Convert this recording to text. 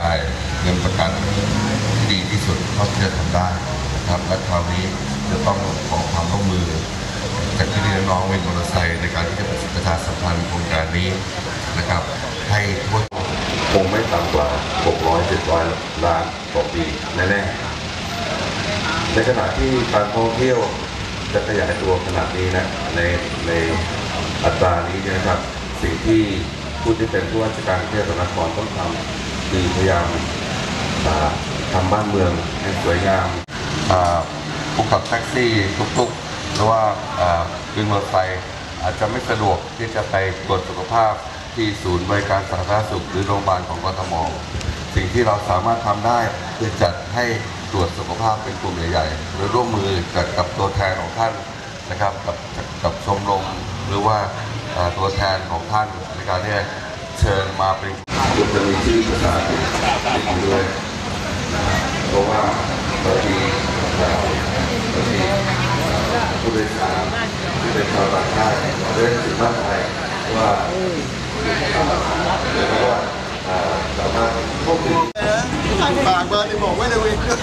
ได้เงินประกันที่ดีที่สุดเท่าที่จะทำได้นะครับและคราวนี้จะต้องขอความร่วมมือจากที่น้องๆวินมอเตอร์ไซค์ในการที่จะประชาสัมพันธ์โครงการนี้นะครับ ให้ทั่วคงไม่ต่ำกว่า 600 700 ล้านต่อปีแน่ๆในขณะที่การท่องเที่ยวจะขยายตัวขนาดนี้นะในในอัตรานี้เนี่ยนะครับ สิ่งที่ผู้ที่เป็นผู้ว่าราชการกรุงเทพมหานครต้องทำ คือพยายามอ่าทำบ้านเมืองให้สวยงามผู้ขับแท็กซี่ตุกๆหรือว่าอ่าวินมอเตอร์ไซค์อาจจะไม่สะดวกที่จะไปตรวจสุขภาพที่ศูนย์บริการสาธารณสุขหรือโรงพยาบาลของกทมสิ่งที่เราสามารถทำได้คือจัดให้ตรวจสุขภาพเป็นกลุ่มใหญ่ๆหรือร่วมมือกับกับตัวแทนของท่านนะครับกับกับชมรมหรือว่าตัวแทนของท่านในการที่เชิญมาเป็น ควรจะมีชื่อภาษาอังกฤษด้วยนะเพราะว่าบางทีบางทีผู้โดยสารที่เป็นชาวต่างชาติเรื่องสิทธิว่าเพราะว่าสามารถควบคุมฝากมาที่บอกไว้ในเว็าด้ว